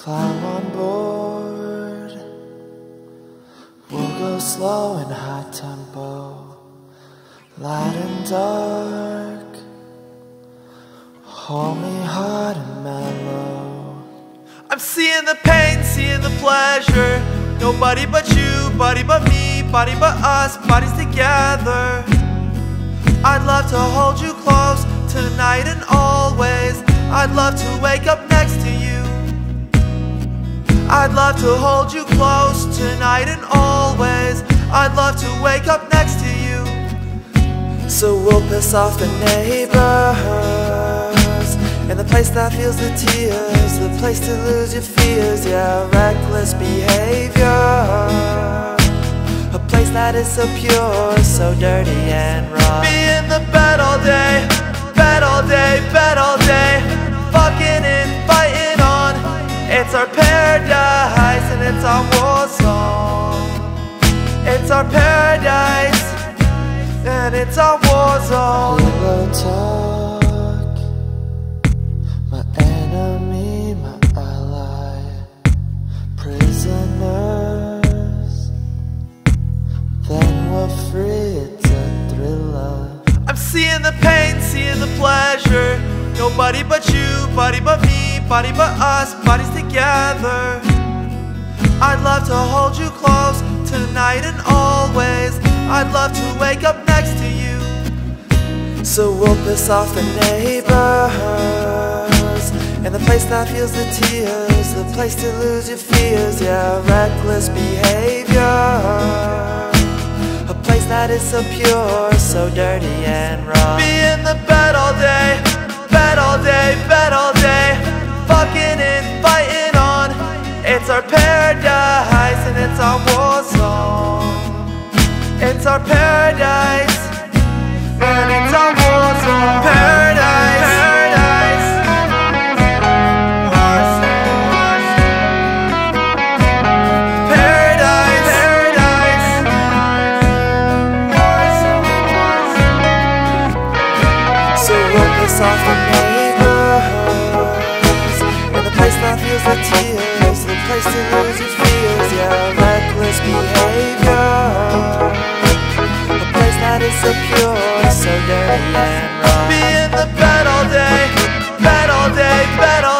Climb on board. We'll go slow and high tempo, light and dark. Hold me hard and mellow. I'm seeing the pain, seeing the pleasure. Nobody but you, body but me, body but us, bodies together. I'd love to hold you close tonight and always. I'd love to wake up next to you. I'd love to hold you close tonight and always. I'd love to wake up next to you. So we'll piss off the neighbors In the place that feels the tears The place to lose your fears Yeah, reckless behavior A place that is so pure So dirty and raw It's our paradise and it's our war song. It's our paradise and it's our war zone. Pillow talk My enemy, my ally Prisoners Then we're free, it's a thriller I'm seeing the pain, seeing the pleasure. Nobody but you, body but me, body but us, bodies together. I'd love to hold you close tonight and always. I'd love to wake up next to you. So we'll piss off the neighbors In the place that feels the tears The place to lose your fears Yeah, reckless behavior A place that is so pure So dirty and raw Be in the bed all day, our paradise and it's our war song. Paradise, paradise. Paradise, paradise. So off the place that feels the tears The place to your the bed all day, bed all day, bed all day.